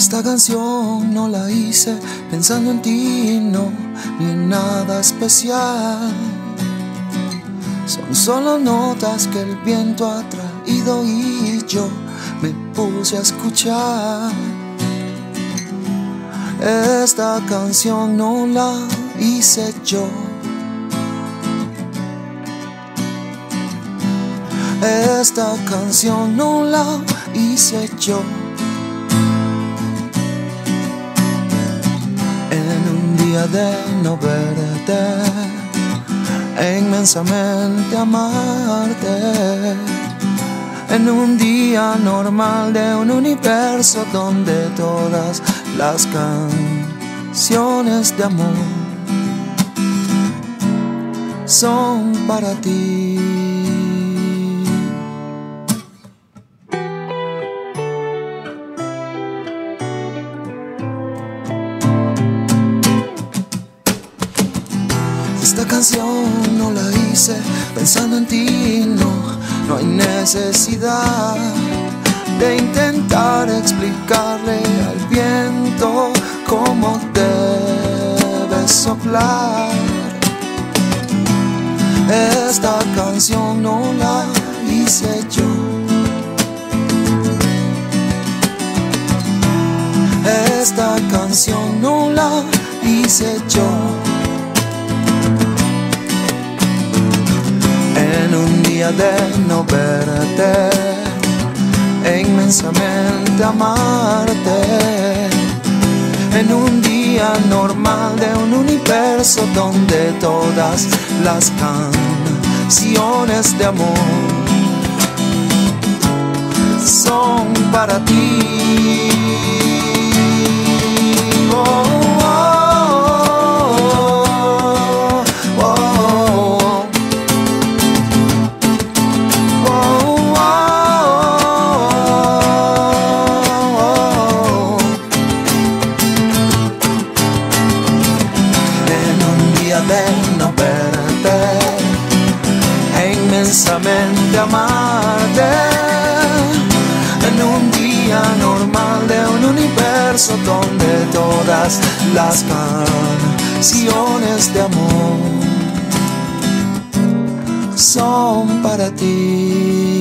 Esta canción no la hice pensando en ti, no, ni en nada especial. Son solo notas que el viento ha traído y yo me puse a escuchar. Esta canción no la hice yo. Esta canción no la hice yo. De no verte, e inmensamente amarte. En un día normal de un universo donde todas las canciones de amor son para ti. Esta canción no la hice pensando en ti, no, no hay necesidad de intentar explicarle al viento cómo debes soplar. Esta canción no la hice yo. Esta canción no la hice yo. De no verte e inmensamente amarte. En un día normal de un universo donde todas las canciones de amor son para ti. De no verte e inmensamente amarte. En un día normal de un universo donde todas las canciones de amor son para ti.